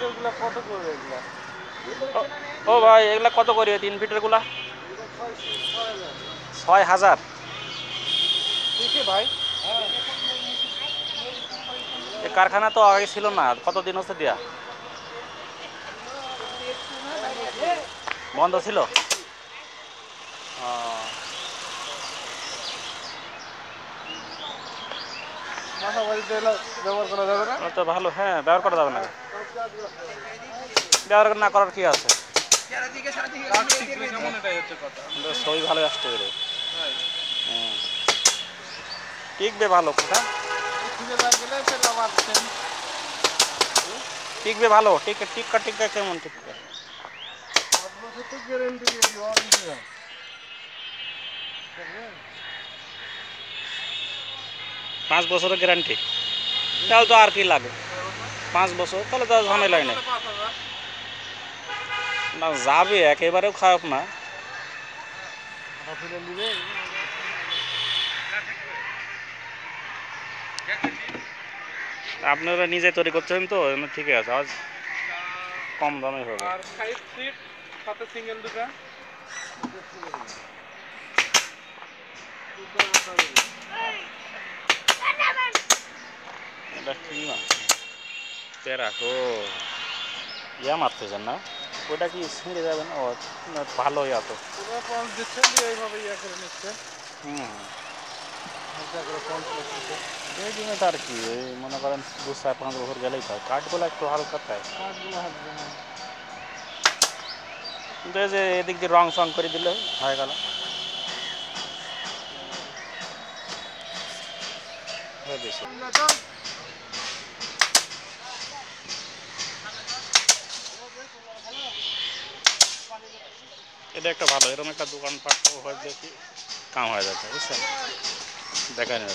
কত করে এগুলা? ও- ও ভাই এগুলা কত করি তিন ফিটেরগুলা ছয় হাজার। ঠিক ভাই? কারখানা তো আগে ছিল না কতদিন হচ্ছে দিয়া? বন্ধ ছিল? ও, মাথা বাড়িতে এলো ব্যবহার করা যাবে না তাহলে তো ভালো হ্যাঁ ব্যবহার করা যাবে না ব্যবহার না করার কি আছে কাঠ শিখলে কেমন এটাই হচ্ছে কথা কিন্তু ছবি ভালো আসতে পারে হুম। টিকবে ভালো কথা খুঁজে না গেলে ফের আবার same। টিকবে ভালো টিক টিকা টিকা কেমন টিকবে পাঁচ বছর তো গ্যারেন্টি দিয়ে দিও আর দিতে যাও। পাঁচ বছরের গ্যারান্টি তাহলে তো আর কি লাগে? পাঁচ বছর তাহলে তো আর ঝামেলাই নেই। না যাবে একেবারেও খারাপ না। আপনারা নিজে তৈরি করছেন তো ঠিকই আছে আজ কম দামে হবে। আর ফাইভ সিট সাথে সিঙ্গেল দুটা। এটা কি মাছ ইয়া মারতেছেন না ওটা কি ছিঁড়ে যাবে না ও ভালো ইয়া তো দিচ্ছেন এইভাবে ইয়ে করে নিচ্ছেন হুম এই দিনে তো আর কি এই মনে করেন দু চার পাঁচ বছর গেলেই তো কাঠগুলো একটু হালকা হাঁটবে কিন্তু এই যে এদিক দিয়ে রং সং করে দিলে হয়ে গেল বেশি এটা একটা ভালো এরকম একটা দোকানপাট হয় দেখি। কাম হয়ে যাচ্ছে বুঝছেন? দেখায় না